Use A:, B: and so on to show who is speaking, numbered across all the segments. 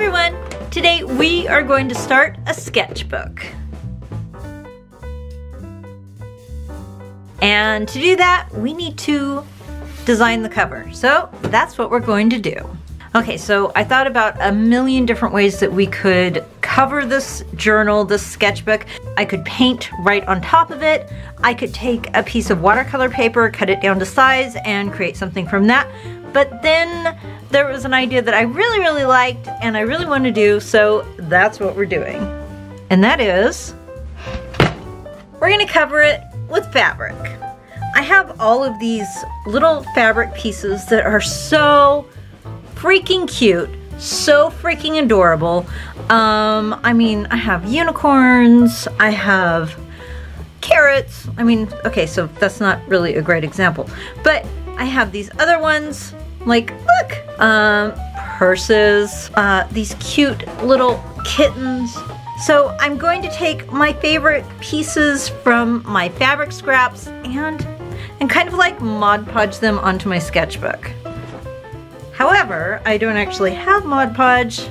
A: everyone! Today we are going to start a sketchbook. And to do that, we need to design the cover. So that's what we're going to do. Okay, so I thought about a million different ways that we could cover this journal, this sketchbook. I could paint right on top of it. I could take a piece of watercolor paper, cut it down to size, and create something from that. But then there was an idea that I really, really liked and I really want to do, so that's what we're doing. And that is, we're gonna cover it with fabric. I have all of these little fabric pieces that are so freaking cute, so freaking adorable. Um, I mean, I have unicorns, I have carrots. I mean, okay, so that's not really a great example, but I have these other ones like, look, um, purses, uh, these cute little kittens. So I'm going to take my favorite pieces from my fabric scraps and, and kind of like Mod Podge them onto my sketchbook. However, I don't actually have Mod Podge.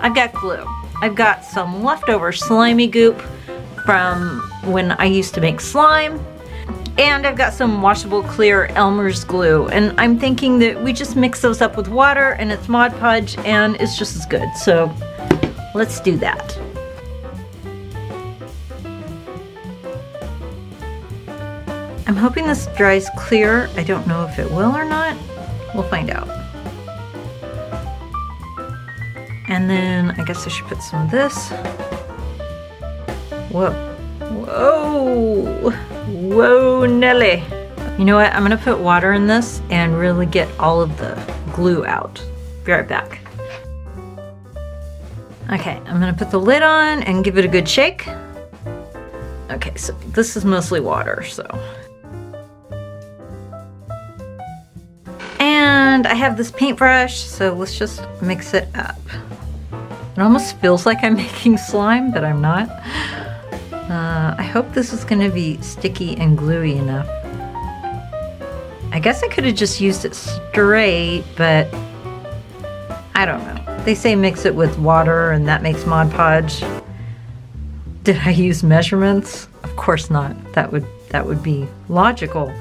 A: I've got glue. I've got some leftover slimy goop from when I used to make slime and I've got some washable clear Elmer's glue. And I'm thinking that we just mix those up with water and it's Mod Podge and it's just as good. So let's do that. I'm hoping this dries clear. I don't know if it will or not. We'll find out. And then I guess I should put some of this. Whoa. Whoa! Whoa, Nelly. You know what? I'm gonna put water in this and really get all of the glue out. Be right back. Okay, I'm gonna put the lid on and give it a good shake. Okay, so this is mostly water, so. And I have this paintbrush, so let's just mix it up. It almost feels like I'm making slime, but I'm not. I hope this is going to be sticky and gluey enough. I guess I could have just used it straight, but I don't know. They say mix it with water and that makes Mod Podge. Did I use measurements? Of course not. That would that would be logical.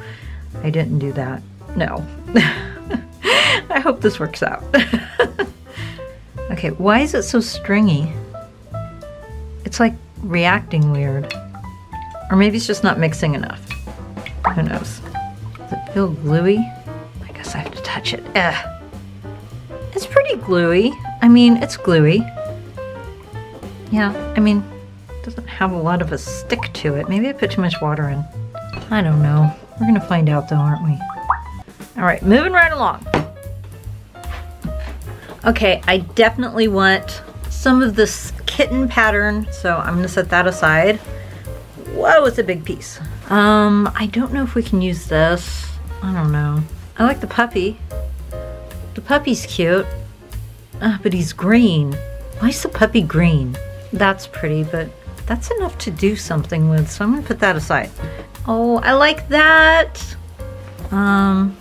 A: I didn't do that. No. I hope this works out. okay, why is it so stringy? It's like reacting weird. Or maybe it's just not mixing enough. Who knows? Does it feel gluey? I guess I have to touch it. Ugh. It's pretty gluey. I mean, it's gluey. Yeah, I mean, it doesn't have a lot of a stick to it. Maybe I put too much water in. I don't know. We're gonna find out though, aren't we? All right, moving right along. Okay, I definitely want some of this kitten pattern, so I'm gonna set that aside. Whoa, it's a big piece. Um, I don't know if we can use this. I don't know. I like the puppy. The puppy's cute. Uh, but he's green. Why is the puppy green? That's pretty, but that's enough to do something with, so I'm gonna put that aside. Oh, I like that. Um,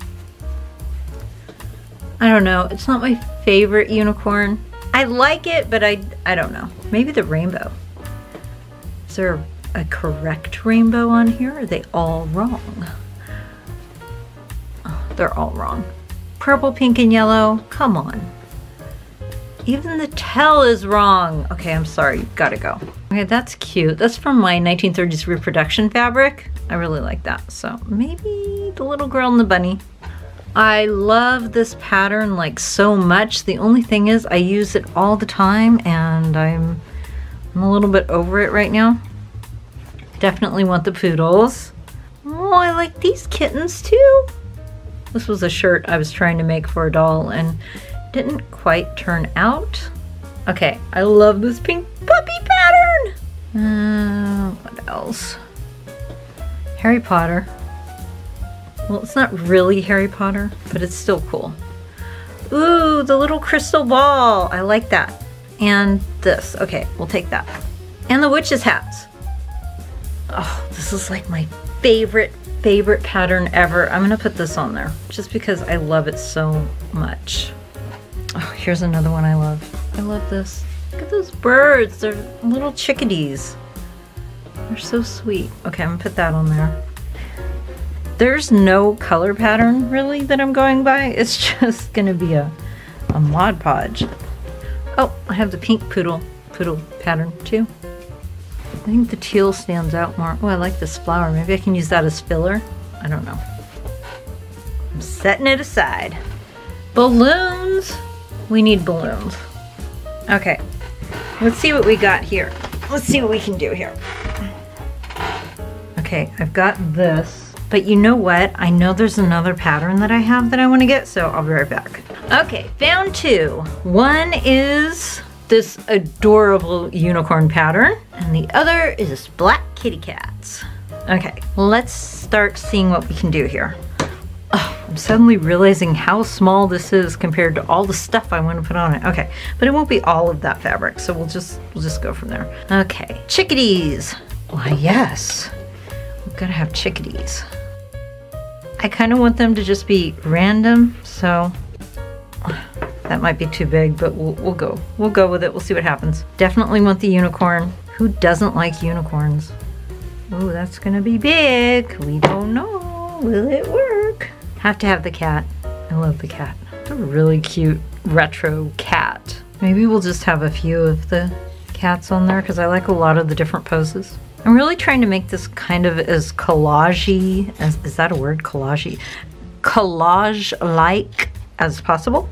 A: I don't know. It's not my favorite unicorn. I like it, but I, I don't know. Maybe the rainbow. Is there a correct rainbow on here? Are they all wrong? Oh, they're all wrong. Purple, pink, and yellow. Come on. Even the tail is wrong. Okay, I'm sorry. Gotta go. Okay, that's cute. That's from my 1930s reproduction fabric. I really like that. So maybe the little girl and the bunny. I love this pattern like so much. The only thing is I use it all the time and I'm, I'm a little bit over it right now. Definitely want the poodles. Oh, I like these kittens too. This was a shirt I was trying to make for a doll and didn't quite turn out. Okay, I love this pink puppy pattern. Uh, what else? Harry Potter. Well, it's not really Harry Potter, but it's still cool. Ooh, the little crystal ball. I like that. And this. Okay, we'll take that. And the witch's hats. Oh, this is like my favorite, favorite pattern ever. I'm gonna put this on there just because I love it so much. Oh, here's another one I love. I love this. Look at those birds. They're little chickadees. They're so sweet. Okay, I'm gonna put that on there. There's no color pattern really that I'm going by. It's just gonna be a, a Mod Podge. Oh, I have the pink poodle poodle pattern too. I think the teal stands out more. Oh, I like this flower. Maybe I can use that as filler. I don't know. I'm setting it aside. Balloons. We need balloons. Okay, let's see what we got here. Let's see what we can do here. Okay, I've got this, but you know what? I know there's another pattern that I have that I want to get, so I'll be right back. Okay, found two. One is this adorable unicorn pattern, and the other is black kitty cats. Okay, let's start seeing what we can do here. Oh, I'm suddenly realizing how small this is compared to all the stuff I want to put on it. Okay, but it won't be all of that fabric, so we'll just we'll just go from there. Okay, chickadees. Why yes, we've got to have chickadees. I kind of want them to just be random, so that might be too big, but we'll, we'll go. We'll go with it. We'll see what happens. Definitely want the unicorn. Who doesn't like unicorns? Oh, that's gonna be big. We don't know. Will it work? Have to have the cat. I love the cat. It's a really cute retro cat. Maybe we'll just have a few of the cats on there because I like a lot of the different poses. I'm really trying to make this kind of as collagey as is that a word? Collagey. Collage-like as possible.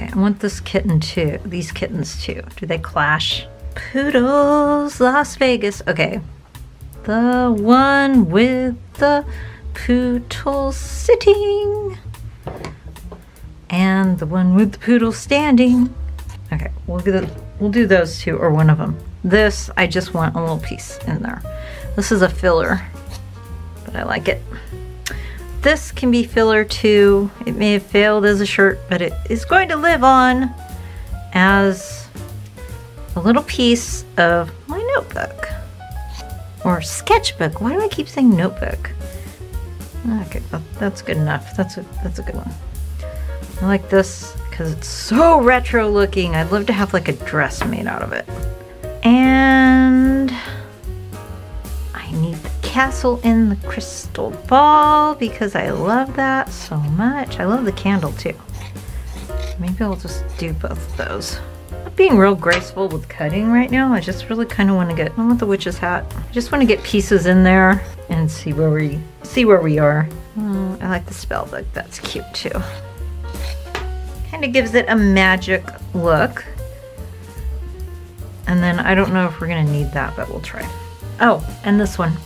A: Okay, I want this kitten too. These kittens too. Do they clash? Poodles, Las Vegas. Okay. The one with the poodle sitting. And the one with the poodle standing. Okay, we'll do, we'll do those two, or one of them. This, I just want a little piece in there. This is a filler, but I like it. This can be filler too. It may have failed as a shirt, but it is going to live on as a little piece of my notebook. Or sketchbook. Why do I keep saying notebook? Ah, okay, that's good enough. That's a, that's a good one. I like this because it's so retro looking. I'd love to have like a dress made out of it. And castle in the crystal ball because I love that so much. I love the candle too. Maybe I'll just do both of those. I'm being real graceful with cutting right now. I just really kind of want to get, I want the witch's hat. I just want to get pieces in there and see where we, see where we are. Oh, I like the spell book. That's cute too. Kind of gives it a magic look. And then I don't know if we're gonna need that, but we'll try. Oh, and this one.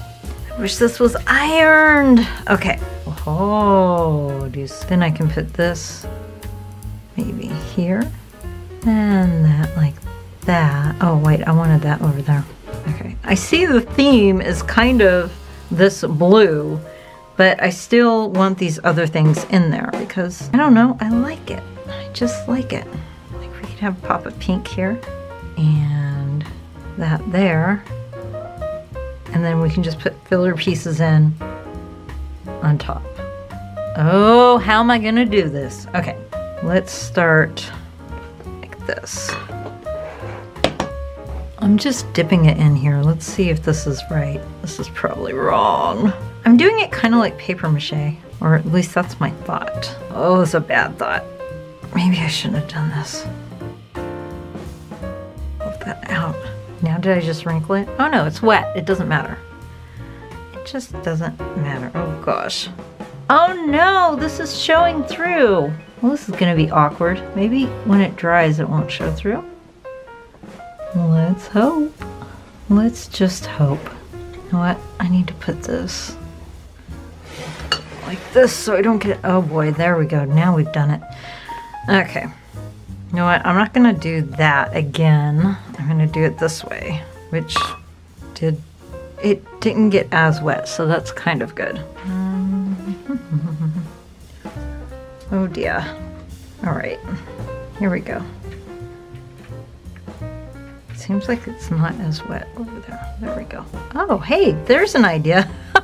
A: Wish this was ironed. Okay. Oh, do you, then I can put this maybe here. And that like that. Oh wait, I wanted that over there. Okay. I see the theme is kind of this blue, but I still want these other things in there because I don't know, I like it. I just like it. Like we could have pop of pink here and that there. And then we can just put filler pieces in on top. Oh, how am I gonna do this? Okay, let's start like this. I'm just dipping it in here. Let's see if this is right. This is probably wrong. I'm doing it kind of like paper mache, or at least that's my thought. Oh, it's a bad thought. Maybe I shouldn't have done this. Did I just wrinkle it? Oh no, it's wet. It doesn't matter. It just doesn't matter. Oh gosh. Oh no, this is showing through. Well, this is gonna be awkward. Maybe when it dries it won't show through. Let's hope. Let's just hope. You know what? I need to put this like this so I don't get, oh boy, there we go. Now we've done it. Okay. You know what? I'm not to do that again. I'm to do it this way, which did, it didn't get as wet, so that's kind of good. Oh dear. All right, here we go. Seems like it's not as wet over there. There we go. Oh, hey, there's an idea.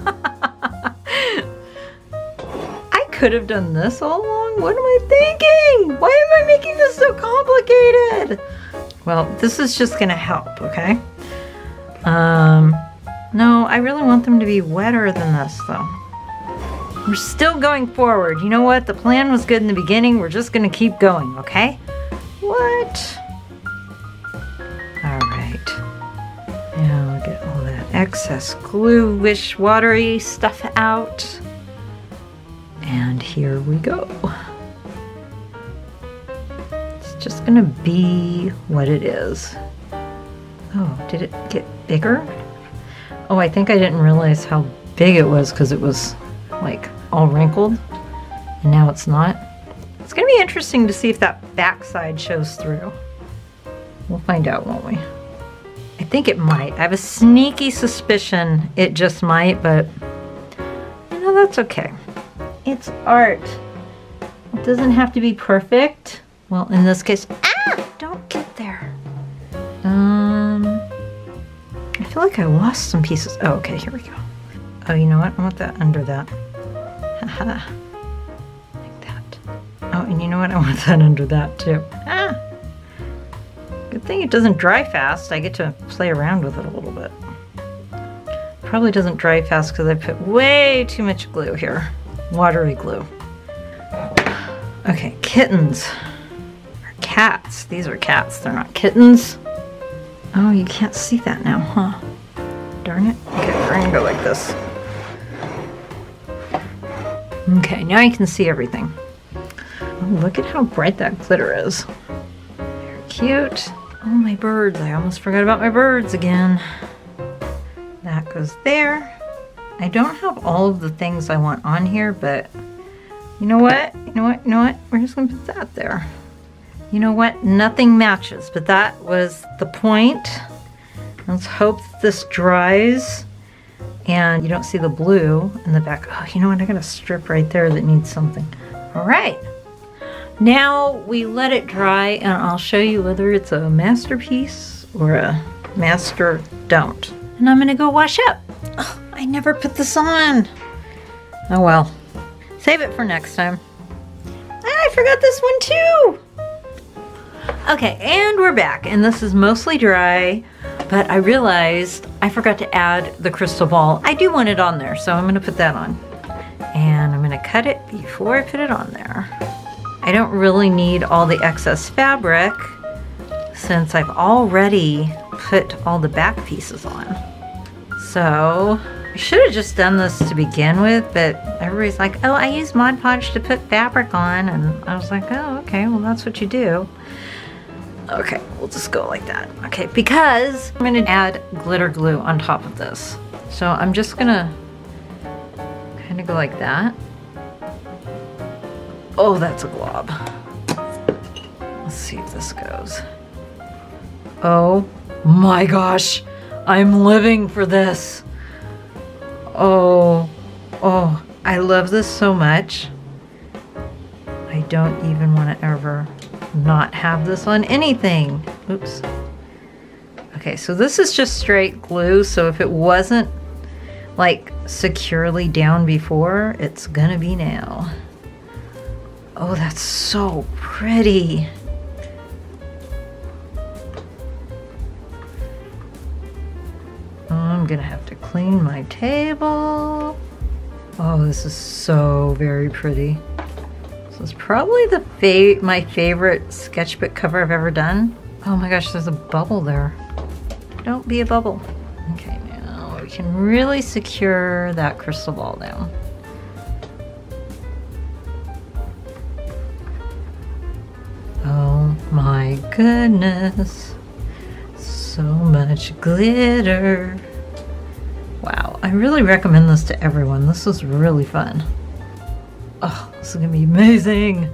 A: I could have done this all along. What am I thinking? Why am I making this so complicated? Well, this is just gonna help, okay? Um, no, I really want them to be wetter than this though. We're still going forward. You know what? The plan was good in the beginning. We're just gonna keep going, okay? What? All right. Now get all that excess glue-ish watery stuff out. And here we go. Just gonna be what it is. Oh, did it get bigger? Oh, I think I didn't realize how big it was because it was like all wrinkled and now it's not. It's gonna be interesting to see if that backside shows through. We'll find out, won't we? I think it might. I have a sneaky suspicion it just might, but you know, that's okay. It's art. It doesn't have to be perfect. Well, in this case, ah, don't get there. Um, I feel like I lost some pieces. Oh, okay, here we go. Oh, you know what? I want that under that. Like that. Oh, and you know what? I want that under that too. Ah! Good thing it doesn't dry fast. I get to play around with it a little bit. Probably doesn't dry fast because I put way too much glue here. Watery glue. Okay, kittens. Cats. These are cats. They're not kittens. Oh, you can't see that now, huh? Darn it. Okay, we're gonna go like this. Okay, now you can see everything. Oh, look at how bright that glitter is. Very cute. Oh, my birds. I almost forgot about my birds again. That goes there. I don't have all of the things I want on here, but you know what? You know what? You know what? We're just gonna put that there. You know what? Nothing matches, but that was the point. Let's hope this dries and you don't see the blue in the back. Oh, you know what? I got a strip right there that needs something. All right. Now we let it dry and I'll show you whether it's a masterpiece or a master don't. And I'm gonna go wash up. Oh, I never put this on. Oh well. Save it for next time. Ah, I forgot this one too. Okay, and we're back, and this is mostly dry, but I realized I forgot to add the crystal ball. I do want it on there, so I'm gonna put that on. And I'm gonna cut it before I put it on there. I don't really need all the excess fabric since I've already put all the back pieces on. So I should have just done this to begin with, but everybody's like, oh, I use Mod Podge to put fabric on. And I was like, oh, okay, well, that's what you do. Okay, we'll just go like that. Okay, because I'm gonna add glitter glue on top of this. So I'm just gonna kind of go like that. Oh, that's a glob. Let's see if this goes. Oh my gosh, I'm living for this. Oh, oh, I love this so much. I don't even want to ever not have this on anything. Oops. Okay, so this is just straight glue, so if it wasn't like securely down before, it's gonna be now. Oh, that's so pretty. I'm gonna have to clean my table. Oh, this is so very pretty. This is probably the fa my favorite sketchbook cover I've ever done. Oh my gosh, there's a bubble there. Don't be a bubble. Okay, now we can really secure that crystal ball down. Oh my goodness. So much glitter. Wow, I really recommend this to everyone. This was really fun. Oh, this is gonna be amazing.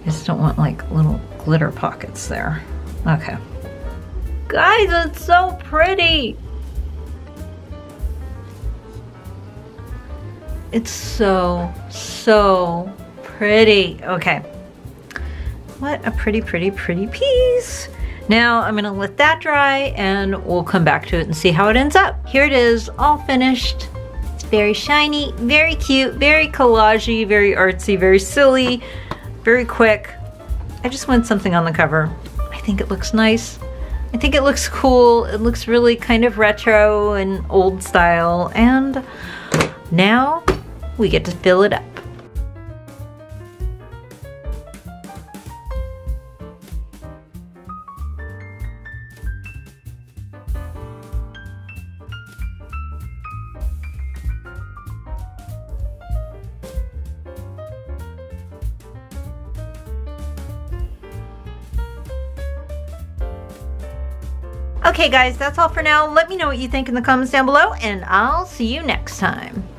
A: I just don't want like little glitter pockets there. Okay. Guys, it's so pretty. It's so, so pretty. Okay. What a pretty, pretty, pretty piece. Now I'm gonna let that dry and we'll come back to it and see how it ends up. Here it is, all finished. Very shiny, very cute, very collagey, very artsy, very silly, very quick. I just want something on the cover. I think it looks nice. I think it looks cool. It looks really kind of retro and old style. And now we get to fill it up. Okay guys, that's all for now. Let me know what you think in the comments down below and I'll see you next time.